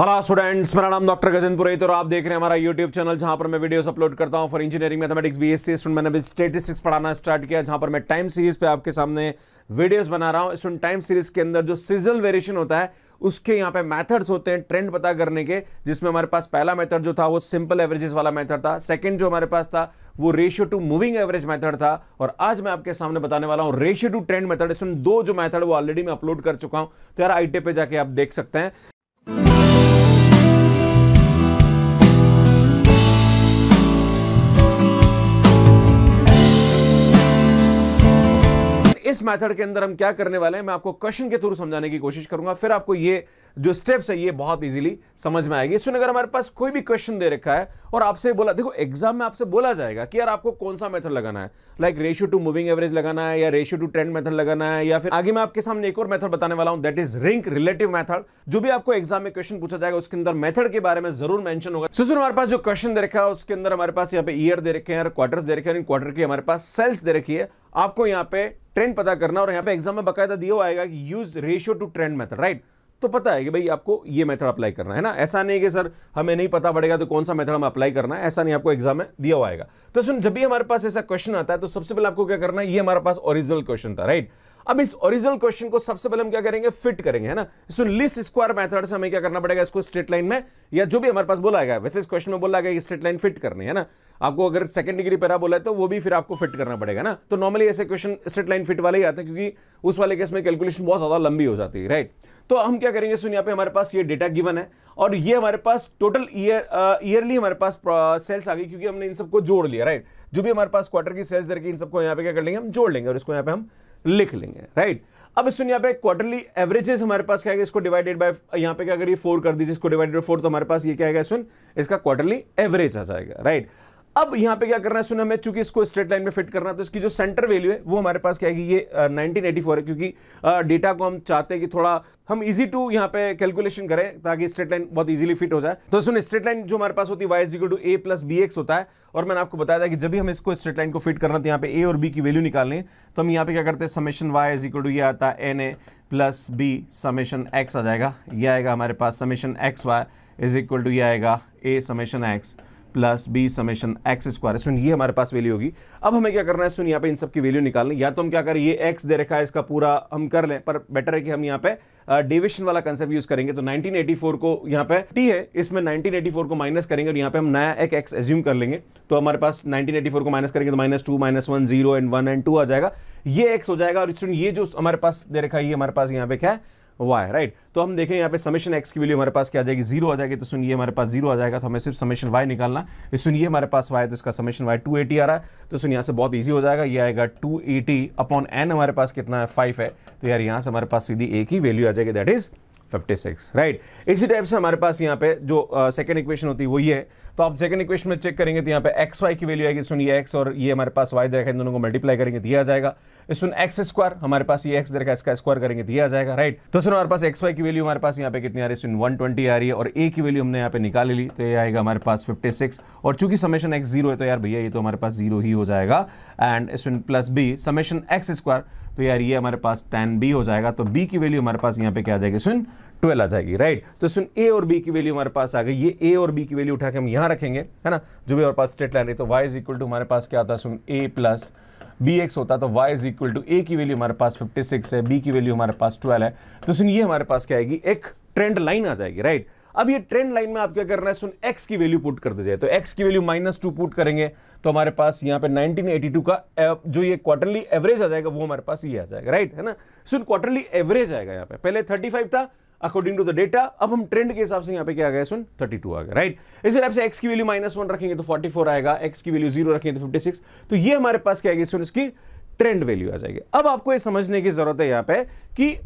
Hello students मेरा नाम doctor Gajan पुरोहित और आप देख रहे हैं हमारा यूट्यूब चैनल जहाँ पर मैं वीडियोस अपलोड करता हूँ for engineering mathematics BSc student मैंने अभी स्टेटिस्टिक्स पढ़ाना स्टार्ट किया, जहाँ पर मैं टाइम सीरीज़ पे आपके सामने वीडियोस बना रहा हूँ। स्टूडेंट टाइम सीरीज़ के अंदर जो सीजनल वेरिएशन होता है, उसके यहाँ पे मैथड्स होते हैं ट्रेंड पता करने के, जिसमें हमारे पास पहला मेथड जो था, वो सिंपल एवरेजेस वाला मेथड था। सेकंड जो हमारे पास था, वो ratio to moving average method था। और आज मैं आपके सामने बताने वाला हूँ रेशियो टू ट्रेंड मेथड इसमें दो जो मैथड वो ऑलरेडी मैं अपलोड कर चुका हूँ। तो यार आई पे जाके आप देख सकते हैं। इस मेथड के अंदर हम क्या करने वाले हैं, मैं आपको क्वेश्चन के थ्रू समझाने की कोशिश करूँगा, फिर आपको ये जो स्टेप्स है, ये बहुत इजीली समझ में आएगी। इसमें अगर हमारे पास कोई भी क्वेश्चन दे रखा है और आपसे बोला, देखो एग्ज़ाम में आपसे बोला जाएगा कि यार आपको कौन सा मेथड लगाना है like ratio to moving average लगाना है या रेशियो टू ट्रेंड मेथड लगाना है, या फिर आगे मैं आपके सामने एक और मेथड बताने वाला हूँ that is link relative method जो भी आपको एग्ज़ाम में क्वेश्चन पूछा जाएगा, उसके अंदर मेथड के बारे में ज़रूर मेंशन होगा। सो हमारे पास जो क्वेश्चन दे रखा है, उसके अंदर हमारे पास यहाँ पे ईयर दे रखे हैं क्वार्टर्स दे रखे हैं क्वार्टर की हमारे पास सेल्स दे रखी है। आपको यहाँ पे ट्रेंड पता करना और यहाँ पे एग्ज़ाम में बकायदा दिया आएगा कि use ratio to trend method right तो पता है कि भाई आपको ये मेथड अप्लाई करना है ना? ऐसा नहीं कि सर, हमें नहीं पता पड़ेगा तो कौन सा मेथड हम अप्लाई करना है, ऐसा नहीं, आपको एग्ज़ाम में दिया हुआ आएगा। तो सुन, जब भी हमारे पास ऐसा क्वेश्चन आता है तो सबसे पहले आपको क्या करना है, ये हमारे पास ओरिजिनल क्वेश्चन था राइट अब इस ओरिजिनल क्वेश्चन को सबसे पहले हम क्या करेंगे? फिट करेंगे, है ना? सुन लिस्ट स्क्वायर मेथड से हमें क्या करना पड़ेगा इसको स्ट्रेट लाइन में? या जो भी हमारे पास बोला गया, वैसे इस क्वेश्चन में बोला गया कि स्ट्रेट लाइन फिट करनी है ना? आपको अगर सेकंड डिग्री पैरा बोला है तो वो भी फिर आपको फिट करना पड़ेगा, ना? तो नॉर्मली ऐसे क्वेश्चन स्ट्रेट लाइन फिट वाले ही आते हैं, क्योंकि उस वाले केस में कैलकुलेशन बहुत ज़्यादा लंबी हो जाती है राइट तो हम क्या करेंगे? सुन यहाँ पे हमारे पास ये डेटा गिवन है और ये हमारे पास टोटल ईयर ईयरली हमारे पास सेल्स आ गई क्योंकि हमने इन सबको जोड़ लिया राइट जो भी हमारे पास क्वार्टर की सेल्स दे इन सबको यहाँ पे क्या कर लेंगे? हम जोड़ लेंगे और इसको यहाँ पे हम लिख लेंगे राइट अब सुन यहाँ पे क्वार्टरली एवरेजेस हमारे पास क्या है इसको डिवाइडेड बाय यहाँ पे क्या करिए? फोर कर दीजिए, इसको डिवाइडेड बाय फोर तो हमारे पास ये क्या है सुन, इसका क्वार्टरली एवरेज आ जाएगा राइट अब यहाँ पे क्या करना है? सुना हमें चूँकि इसको स्ट्रेट लाइन में फिट करना तो इसकी जो सेंटर वैल्यू है वो हमारे पास क्या है ये uh, 1984 है क्योंकि डेटा को हम चाहते हैं कि थोड़ा हम इजी टू यहाँ पे कैलकुलेशन करें ताकि स्ट्रेट लाइन बहुत इजीली फिट हो जाए। तो सुन स्ट्रेट लाइन जो हमारे पास होती है Y to A plus B X होता है और मैंने आपको बताया था कि जब भी हम इसको स्ट्रेट लाइन को फिट करना तो यहाँ पे ए और बी की वैल्यू निकालने तो हम यहाँ पे क्या करते हैं summation Y is equal to ये आता है N A plus B summation X आ जाएगा ये आएगा हमारे पास summation X Y is equal to ये आएगा A summation X plus B summation X square सुन, ये हमारे पास वैल्यू होगी। अब हमें क्या करना है? सुन, यहाँ पे इन सब की वैल्यू निकालनी। या तो हम क्या करें? ये एक्स दे रखा है, इसका पूरा हम कर लें, पर बेटर है कि हम यहाँ पे डिविजन वाला कंसेप्ट यूज़ करेंगे। तो 1984 को यहाँ पे टी है, इसमें 1984 को माइनस करेंगे और यहाँ पे हम नया एक एक्स एज्यूम कर लेंगे। तो हमारे पास 1984 को माइनस करेंगे तो minus two minus one zero and one and two आ जाएगा। ये एक्स हो जाएगा और ये जो हमारे पास दे रखा है, ये हमारे पास यहाँ पे क्या है? वाई राइट तो हम देखें यहाँ पे समेशन एक्स की वैल्यू हमारे पास क्या आ जाएगी? ज़ीरो आ जाएगी तो सुनिए हमारे पास ज़ीरो आ जाएगा तो हमें सिर्फ़ समेशन वाई निकालना सुनिए हमारे पास वाई तो इसका समेशन वाई टू एटी आ रहा है तो सुनिए यहाँ से बहुत ईजी हो जाएगा। ये आएगा टू एटी अपॉन एन हमारे पास कितना है? फाइव है। तो यार यहाँ से हमारे पास सीधी एक ही वैल्यू आ जाएगी दैट इज़ 56 राइट इसी टाइप से हमारे पास यहाँ पे जो सेकंड uh, इक्वेशन होती है वो ये है। तो आप सेकंड इक्वेशन में चेक करेंगे तो यहाँ पे एक्स वाई की वैल्यू आएगी। सुनिए एक्स और ये हमारे पास वाई देखा इन दोनों को मल्टीप्लाई करेंगे दिया जाएगा। इसमें एक्स स्क्वायर हमारे पास ये एक्स देखा इसका स्क्वायर करेंगे दिया जाएगा राइट तो सुनो हमारे पास एक्स वाई की वैल्यू हमारे पास यहाँ पे कितनी आ रही है? सुन वन आ रही है और ए की वैल्यू हमने यहाँ पे निकाल ली तो ये आएगा हमारे पास फिफ्टी और चूँकि समेशन एक्स ज़ीरो है तो यार भैया ये तो हमारे पास ज़ीरो ही हो जाएगा। एंड इस प्लस बी समेशन एक्स तो यार ये हमारे पास टेन बी हो जाएगा। तो बी की वैल्यू हमारे पास यहाँ पे क्या आ जाएगी? सुन ट्वेल्व आ जाएगी राइट तो सुन ए और बी की वैल्यू हमारे पास आ गई। ये ए और बी की वैल्यू उठा के हम यहाँ रखेंगे, है ना? जो भी हमारे पास स्टेट लाइन है तो वाई इज़ इक्वल टू हमारे पास क्या आता है? सुन ए प्लस बी एक्स होता तो Y is equal to A की वैल्यू हमारे पास 56 है बी की वैल्यू हमारे पास 12 है। तो सुन, ये हमारे पास क्या आएगी? एक ट्रेंड लाइन आ जाएगी राइट अब ये ट्रेंड लाइन में आप क्या करना है? सुन एक्स की वैल्यू पुट कर दीजिए। तो एक्स की वैल्यू माइनस टू पुट करेंगे तो हमारे पास यहाँ पे 1982 का जो ये क्वार्टरली एवरेज आ जाएगा, वो हमारे पास ये आ जाएगा राइट है ना? सुन क्वार्टरली एवरेज आएगा यहाँ पे। पहले 35 था अकॉर्डिंग टू द डेटा अब हम ट्रेंड के हिसाब से यहाँ पे क्या गया? सुन 32 आ गया राइट इसी टाइप से एक्स की वैल्यू माइनस वन रखेंगे तो 44 आएगा एक्स की वैल्यू ज़ीरो रखेंगे तो 56 तो ये हमारे पास क्या सुन इसकी ट्रेंड वैल्यू आ जाएगी। अब आपको ये समझने की ज़रूरत है यहाँ पे कि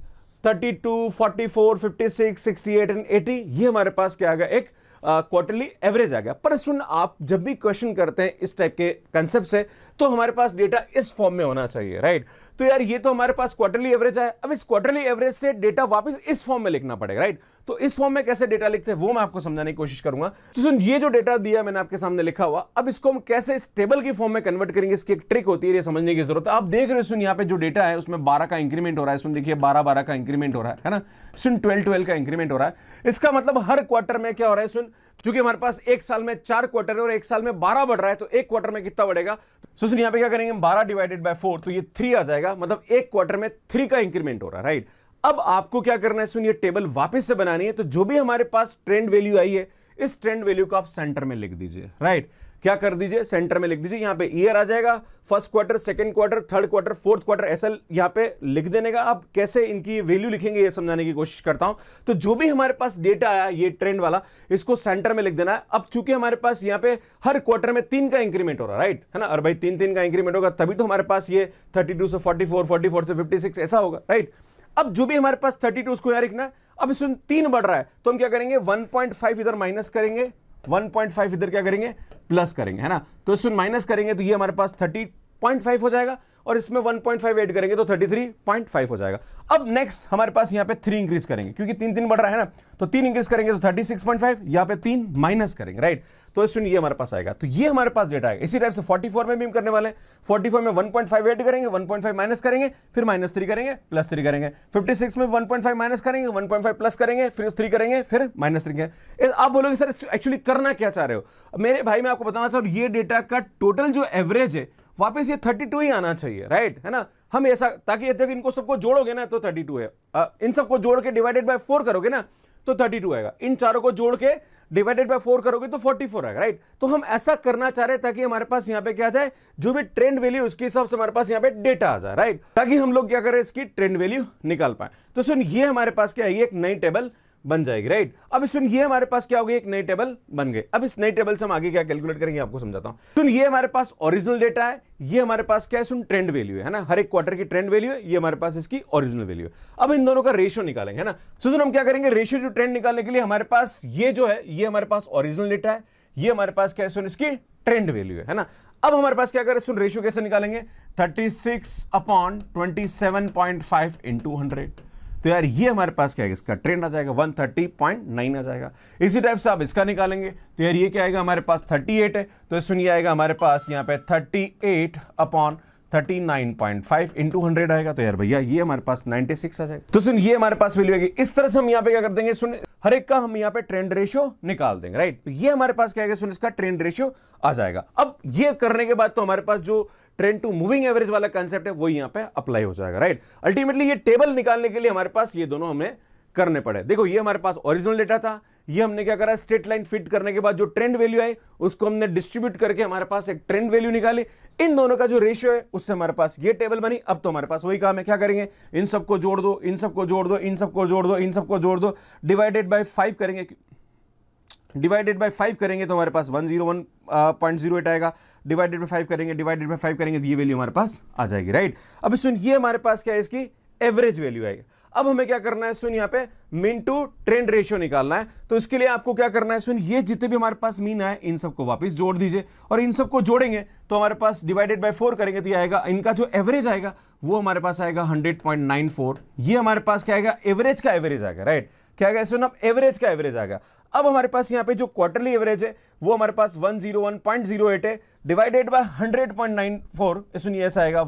32, 44, 56, 68 एंड 80 ये हमारे पास क्या आ गया? एक क्वार्टरली एवरेज आ गया। पर सुन आप जब भी क्वेश्चन करते हैं इस टाइप के कंसेप्ट से तो हमारे पास डेटा इस फॉर्म में होना चाहिए राइट तो यार ये तो हमारे पास क्वार्टरली एवरेज है। अब इस क्वार्टरली एवरेज से डेटा वापस इस फॉर्म में लिखना पड़ेगा राइट तो इस फॉर्म में कैसे डेटा लिखते हैं, वो मैं आपको समझाने की कोशिश करूँगा। तो सुन, ये जो डेटा दिया मैंने आपके सामने लिखा हुआ, अब इसको हम कैसे इस टेबल की फॉर्म में कन्वर्ट करेंगे, इसकी एक ट्रिक होती है, ये समझने की ज़रूरत है। आप देख रहे हो, सुन, यहाँ पे जो डेटा है, उसमें बारह का इंक्रीमेंट हो रहा है। सुन, देखिए बारह बारह का इंक्रीमेंट हो रहा है ना? सुन ट्वेल्व ट्वेल्व का इंक्रीमेंट हो रहा है। इसका मतलब हर क्वार्टर में क्या हो रहा है, सुन, चूँकि हमारे पास एक साल में चार क्वार्टर है और एक साल में बारह बढ़ रहा है तो एक क्वार्टर में कितना बढ़ेगा? तो सुन, यहाँ पे क्या करेंगे बारह डिवाइडेड बाय फोर तो ये थ्री आ जाएगा मतलब एक क्वार्टर में थ्री का इंक्रीमेंट हो रहा है राइट अब आपको क्या करना है, सुनिए टेबल वापस से बनानी है तो जो भी हमारे पास ट्रेंड वैल्यू आई है, इस ट्रेंड वैल्यू को आप सेंटर में लिख दीजिए राइट क्या कर दीजिए? सेंटर में लिख दीजिए, यहाँ पे ईयर आ जाएगा। First quarter second quarter third quarter fourth quarter ऐसा यहाँ पे लिख देने का। अब कैसे इनकी वैल्यू लिखेंगे, ये समझाने की कोशिश करता हूँ। तो जो भी हमारे पास डेटा आया, ये ट्रेंड वाला, इसको सेंटर में लिख देना। है अब चूँकि हमारे पास यहाँ पे हर क्वार्टर में तीन का इंक्रीमेंट हो रहा राइट है ना? और भाई तीन तीन का इंक्रीमेंट होगा, तभी तो हमारे पास ये थर्टी से फोर्टी फोर से फिफ्टी ऐसा होगा राइट अब जो भी हमारे पास 32 उसको यहाँ लिखना। है अब इसमें तीन बढ़ रहा है तो हम क्या करेंगे? 1.5 इधर माइनस करेंगे। 1.5 इधर क्या करेंगे? प्लस करेंगे, है ना? तो इसमें माइनस करेंगे तो ये हमारे पास 30.5 हो जाएगा। और इसमें 1.5 ऐड करेंगे तो 33.5 हो जाएगा। अब नेक्स्ट हमारे पास यहाँ पे थ्री इंक्रीज करेंगे, क्योंकि तीन तीन बढ़ रहा है ना तो तीन इंक्रीज करेंगे तो 36.5 यहाँ पे तीन माइनस करेंगे राइट तो इसमें ये हमारे पास आएगा। तो ये हमारे पास डेटा आएगा इसी टाइप से 44 में भी हम करने वाले हैं। 44 में 1.5 ऐड करेंगे 1.5 माइनस करेंगे, फिर माइनस थ्री करेंगे प्लस थ्री करेंगे। 56 में 1.5 माइनस करेंगे 1.5 प्लस करेंगे, फिर थ्री करेंगे, फिर माइनस थ्री करेंगे। आप बोलोगे, सर एक्चुअली करना क्या चाह रहे हो? मेरे भाई, मैं आपको बताना चाह, ये डेटा का टोटल जो एवरेज है, वापस ये 32 ही आना चाहिए। राइट है ना? हम ऐसा ताकि ये इनको सबको जोड़ोगे ना तो 32 है। आ, इन सबको जोड़ के डिवाइडेड बाय फोर करोगे ना तो 32 आएगा। इन चारों को जोड़ के डिवाइडेड बाय फोर करोगे तो 44 आएगा राइट तो हम ऐसा करना चाह रहे हैं ताकि हमारे पास यहाँ पे क्या जाए जो भी ट्रेंड वैल्यू उसके हिसाब से हमारे पास यहाँ पे डेटा आ जाए राइट ताकि हम लोग क्या करें इसकी ट्रेंड वैल्यू निकाल पाए। तो सुन ये हमारे पास क्या है एक नई टेबल बन जाएगी राइट अब सुन, ये हमारे पास क्या हो होगी एक नई टेबल बन गए अब इस नई टेबल से हम आगे क्या कैलकुलेट करेंगे, आपको समझाता हूँ। सुन, ये हमारे पास ओरिजिनल डेटा है, ये हमारे पास क्या है? सुन ट्रेंड वैल्यू है ना? हर एक क्वार्टर की ट्रेंड वैल्यू है, ये हमारे पास इसकी ओरिजिनल वैल्यू है। अब इन दोनों का रेशियो निकालेंगे, है ना? सुन, हम क्या करेंगे? रेशियो जो ट्रेंड निकालने के लिए हमारे पास ये जो है, ये हमारे पास ओरिजिनल डेटा है, ये हमारे पास क्या है? सुन, इसकी ट्रेंड वैल्यू है ना? अब हमारे पास क्या करें? सुन रेशियो कैसे निकालेंगे? 36 अपॉन 27.5 इनटू 100 तो यार ये हमारे पास क्या है? इसका ट्रेंड आ जाएगा 130.9 आ जाएगा। इसी टाइप से आप इसका निकालेंगे तो यार ये क्या आएगा? हमारे पास 38 है तो सुनिए आएगा हमारे पास यहाँ पे 38 upon thirty nine point five into hundred आएगा। तो यार भैया, ये हमारे पास 96 आ जाएगा। तो सुन, ये हमारे पास वैल्यू आएगी। इस तरह से हम यहाँ पे क्या कर देंगे? सुन हर एक का हम यहाँ पे ट्रेंड रेशियो निकाल देंगे राइट तो ये हमारे पास क्या सुन, इसका ट्रेंड रेशियो आ जाएगा। अब ये करने के बाद तो हमारे पास जो ट्रेंड टू मूविंग एवरेज वाला कंसेप्ट है, वो यहाँ पे अप्लाई हो जाएगा राइट अल्टीमेटली ये टेबल निकालने के लिए हमारे पास ये दोनों हमें करने पड़े। देखो, ये हमारे पास ओरिजिनल डेटा था, ये हमने क्या करा स्ट्रेट लाइन फिट करने के बाद जो ट्रेंड वैल्यू आई, उसको हमने डिस्ट्रीब्यूट करके हमारे पास एक ट्रेंड वैल्यू निकाली। इन दोनों का जो रेशियो है, उससे हमारे पास ये टेबल बनी। अब तो हमारे पास वही काम है, क्या करेंगे? इन सबको जोड़ दो, इन सबको जोड़ दो, इन सबको जोड़ दो, इन सबको जोड़ दो। डिवाइडेड बाई फाइव करेंगे। डिवाइडेड बाय फाइव करेंगे तो हमारे पास one zero one point zero eight आएगा। डिवाइडेड बाय फाइव करेंगे डिवाइडेड बाय फाइव करेंगे तो ये वैल्यू हमारे पास आ जाएगी राइट अब सुन, ये हमारे पास क्या है इसकी? एवरेज वैल्यू आएगी। अब हमें क्या करना है, सुन, यहाँ पे मीन टू ट्रेंड रेशियो निकालना है। तो इसके लिए आपको क्या करना है, सुन, ये जितने भी हमारे पास मीन है इन सबको वापस जोड़ दीजिए। और इन सबको जोड़ेंगे तो हमारे पास डिवाइडेड बाय फोर करेंगे तो ये आएगा, इनका जो एवरेज आएगा, वो हमारे पास आएगा 100.94 ये हमारे पास क्या आएगा एवरेज का एवरेज आएगा राइट क्या आएगा, सुन, अब एवरेज का एवरेज आएगा। अब हमारे पास यहाँ पे जो क्वार्टरली एवरेज है, वो हमारे पास 101.08 है डिवाइडेड बाय 100.94 सुनिए, ऐसा आएगा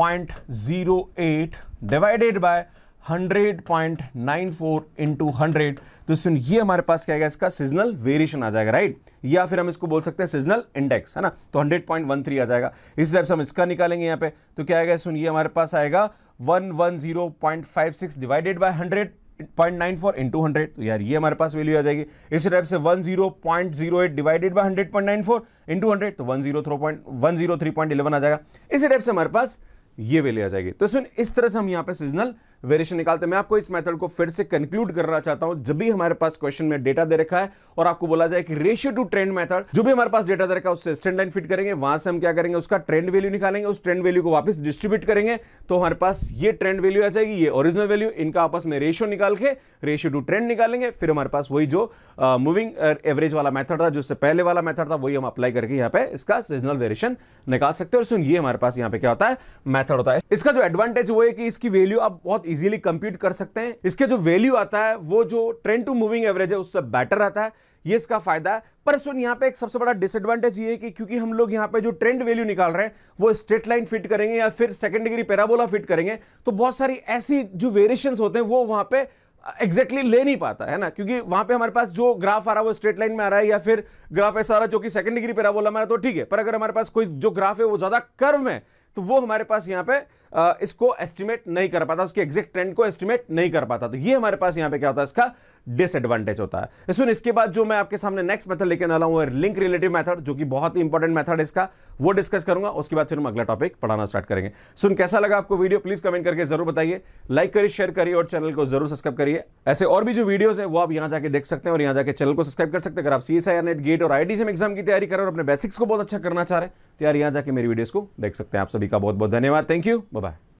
101.08 डिवाइडेड बाय 100.94 इंटू हंड्रेड तो सुन, ये हमारे पास क्या आएगा? इसका सीजनल वेरिएशन आ जाएगा राइट या फिर हम इसको बोल सकते हैं सीजनल इंडेक्स है ना? तो 100.13 आ जाएगा। इस टाइप से हम इसका निकालेंगे यहाँ पे। तो क्या आएगा? सुन, ये हमारे पास आएगा 110.56 divided by 100 point nine four into hundred तो यार, ये हमारे पास वैल्यू आ जाएगी। इसी टाइप से one zero point zero eight divided by hundred point nine four into hundred तो one zero point one zero three point eleven आ जाएगा। इसी टाइप से हमारे पास ये वैल्यू आ जाएगी। तो सुन इस तरह से हम यहाँ पे सीजनल वेरिएशन निकालते हैं। मैं आपको इस मेथड को फिर से कंक्लूड करना चाहता हूँ। जब भी हमारे पास क्वेश्चन में डेटा दे रखा है और आपको बोला जाए कि रेशियो टू ट्रेंड मेथड जो भी हमारे पास डेटा दे रखा है, उससे स्टैंड लाइन फिट करेंगे, वहाँ से हम क्या करेंगे, उसका ट्रेंड वैल्यू निकालेंगे, उस ट्रेंड वैल्यू को वापस डिस्ट्रीब्यूट करेंगे तो हमारे पास ये ट्रेंड वैल्यू आ जाएगी, ये ओरिजिनल वैल्यू इनका आपस में रेशियो निकाल के रेशियो टू ट्रेंड निकालेंगे। फिर हमारे पास वही जो मूविंग एवरेज वाला मेथड था, जो पहले वाला मेथड था, वही हम अप्लाई करके यहाँ पे इसका सीजनल वेरिएशन निकाल सकते हैं। और सुन, ये हमारे पास यहाँ पे क्या होता है? मेथड होता है। इसका जो एडवांटेज वो है कि इसकी वैल्यू आप बहुत इजीली कंप्यूट कर सकते हैं। इसके जो वैल्यू आता है, वो जो ट्रेंड टू मूविंग एवरेज है, उससे बेटर आता है। ये इसका फ़ायदा है। पर सुन, यहाँ पे एक सबसे बड़ा डिसएडवांटेज ये है कि क्योंकि हम लोग यहाँ पे जो ट्रेंड वैल्यू निकाल रहे हैं, वो स्ट्रेट लाइन फिट करेंगे या फिर सेकंड डिग्री पैराबोला फिट करेंगे तो बहुत सारी ऐसी जो वेरिएशंस होते हैं, वो वहाँ पे एग्जैक्टली exactly ले नहीं पाता, है ना? क्योंकि वहाँ पे हमारे पास जो ग्राफ आ रहा है, वो स्ट्रेट लाइन में आ रहा है या फिर ग्राफ ऐसा आ रहा है जो कि सेकंड डिग्री पैराबोला में आ रहा है तो ठीक है। पर अगर हमारे पास कोई जो ग्राफ है, वो ज़्यादा कर्व में तो वो हमारे पास यहाँ पे इसको एस्टिमेट नहीं कर पाता, उसके एग्जैक्ट ट्रेंड को एस्टिमेट नहीं कर पाता। तो ये हमारे पास यहाँ पे क्या होता है, इसका डिसएडवांटेज होता है। सुन, इसके बाद जो मैं आपके सामने नेक्स्ट मेथड लेके आला हूँ लिंक रिलेटिव मेथड जो कि बहुत ही इंपॉर्टेंट मेथड है इसका, वो डिस्कस करूँगा, उसके बाद फिर हम अगला टॉपिक पढ़ाना स्टार्ट करेंगे। सुन, कैसा लगा आपको वीडियो प्लीज़ कमेंट करके ज़रूर बताइए। लाइक करिए शेयर करिए और चैनल को ज़रूर सब्सक्राइब करिए। ऐसे और भी जो वीडियोस है, वो आप यहाँ जाके देख सकते हैं और यहाँ जाके चैनल को सब्सक्राइब कर सकते हैं। अगर आप C S I NET GATE और आई एग्ज़ाम की तैयारी कर और अपने बेसिक्स को बहुत अच्छा करना चाह रहे हैं तो यार यहाँ जाके मेरी वीडियोस को देख सकते हैं आप सभी का बहुत बहुत धन्यवाद। Thank you bye